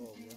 Oh,